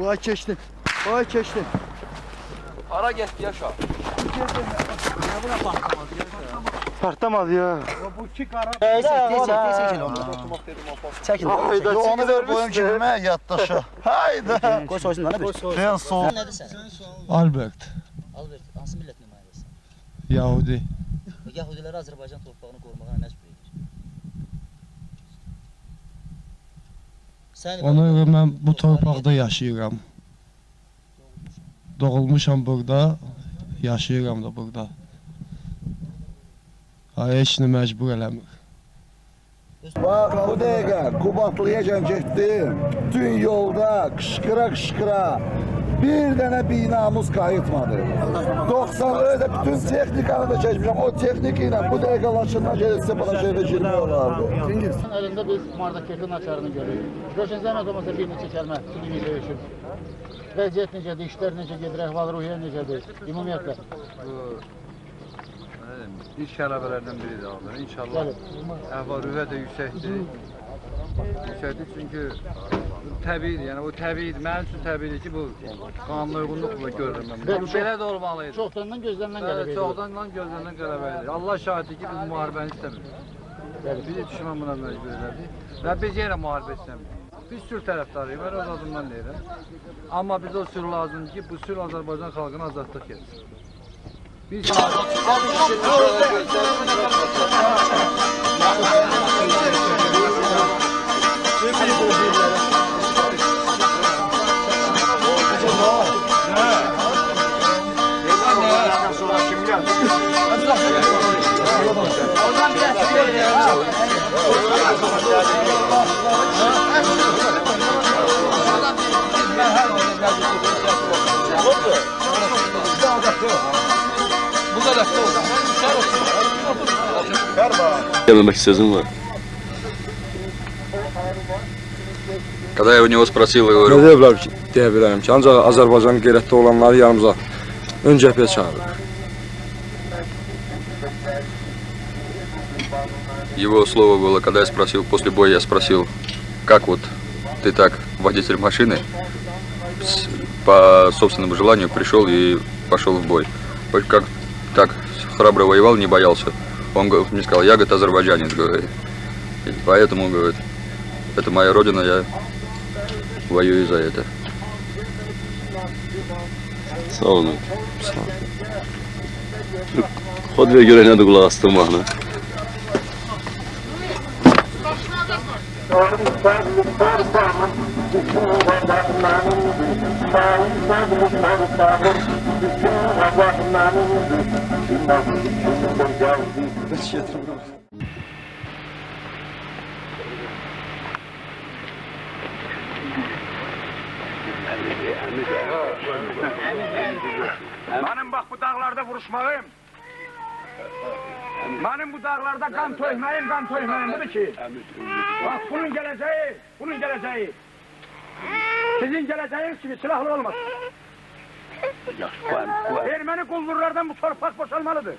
Vay keçdin. Vay keçdin. Ara getdi yaşa. Partamadı ya. Çəkil. Hayda onu ver boyun kimime yattaşa. Hayda. Qoy soysun da nə bir. Ben soğuk. Nədir sən? Albert, Albert, hansı millət nümayəndəsən? Yahudi. Yahudiləri Azərbaycan torpağını qorumağa məcbur Ona görə mən bu torpaqda yaşayıram. Doğulmuşam burada, yaşayıram da burada. Ha, heç nə məcbur eləmir. Bak bu dəqiqə Qubatlıyacən getdim. Bütün yolda qışqıra qışqıra bir dənə binamız qayıtmadı. 90 öyle bütün texnikanı da çəkmişəm. O texnika ilə bu dəqiqə Laçından gəlirsə bana şəhərə girmək olardı. Elində biz marketin açarını görürük. Roşen zəhmət olmasa bir neçə kəlmə filmi döyüşür. Vəziyyət necədir, işlər necə gedir, əhval-ruhiyyə necədir, ümumiyyətlə. İlk qələbələrdən biridir abi. İnşallah Bəli. əhval-ruhiyyə də yüksəkdir. Yüksəkdir çünki təbiidir, yəni bu təbiidir. Mənim üçün təbiidir ki, bu qanuna uyğunluqla görürəm mən. Bu belə də olmalıdır. Çoxdandan gözlənilən qələbə idi. çoxdan gözlənilən qələbədir. Allah şahiddir ki, biz müharibəni istəmirik. Bizi düşmən buna məcbur elədi və biz yenə müharibə istəmirik. Biz sülh tərəfdarıyıq, mən öz adımdan deyirəm. Amma bizə o sülh lazımdır ki, bu sülh Azərbaycan xalqına azadlıq getsin. Biz Наверное, сезон var. Когда я у него sпросил, я Nə говорю, deyə bilər ki, deyə bilərəm ki, ancaq Azərbaycan qeyrətli olanları yanımıza ön cəbhəyə çağırır. Его слово было, когда я спросил, после боя я спросил, как вот ты так, водитель машины, по собственному желанию пришел и пошел в бой. Как так храбро воевал, не боялся. Он мне сказал, я, говорит, азербайджанец, говорит. И поэтому, говорит, это моя родина, я воюю за это. Sağ olun. Sağ olun. Hodve görene de Benim bak bu dağlarda vuruşmağım. Benim bu dağlarda kan töhməyim, kan töhməyim budur ki. Bak bunun geleceği, bunun geleceği. Sizin geleceğiniz gibi silahlı olmaz. Ermeni kuldurlardan bu torpak boşalmalıdır.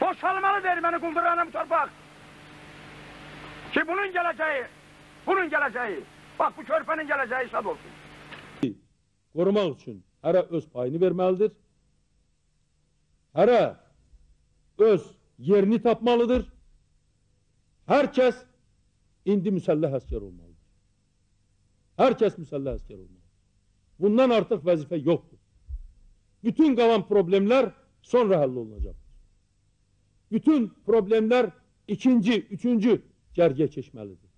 Boşalmalıdır Ermeni kuldurlardan bu torpak. Ki bunun geleceği, bunun geleceği. Bak bu körpenin geleceği şad olsun. qorumaq üçün hərə öz payını verməlidir. Hərə öz yerini tapmalıdır. Hər kəs indi müsəlləh əskər olmalıdır. Hər kəs müsəlləh əskər olmalıdır. Bundan artıq vəzifə yoxdur. Bütün qalan problemlər sonra həll olunacaqdır. Bütün problemlər ikinci, üçüncü cərgəyə keçməlidir.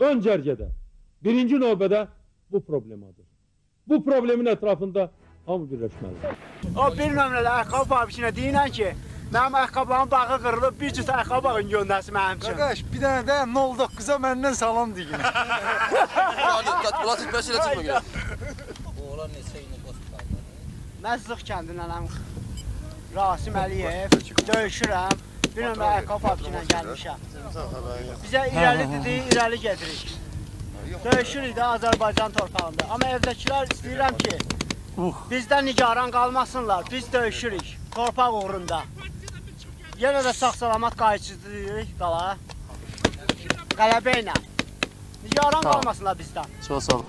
Ön cərgədə, birinci növbədə bu problemadır. Bu problemin ətrafında hamı birləşməlidir. O bir nömrəli ayaqqabı fabrikinə deyinən ki, mənim ayaqqabılarımın bağı qırılıb, bir cüt ayaqqabı bağın göndərsin mənim üçün. Qardaş bir dənə də 09-a məndən salam deyin. Bulat etməsi ilə çıxma görə. Oğlan neçə illik hospitalda? Mən Zıq kəndinənəm. Rasim Əliyev, döyüşürəm. Bir nömrə ayaqqabı fabrikinə gəlmişəm. Bizə irəli dedi, irəli gedirik. Döyüşürük də Azərbaycan torpağında. Amma evdəkilər istəyirəm ki, bizdən nigaran qalmasınlar. Biz döyüşürük torpaq uğrunda. Yenə də sağ-salamat qayıtçıyıq qala. Qələbə ilə. Nigaran qalmasınlar bizdən. Çox sağ ol.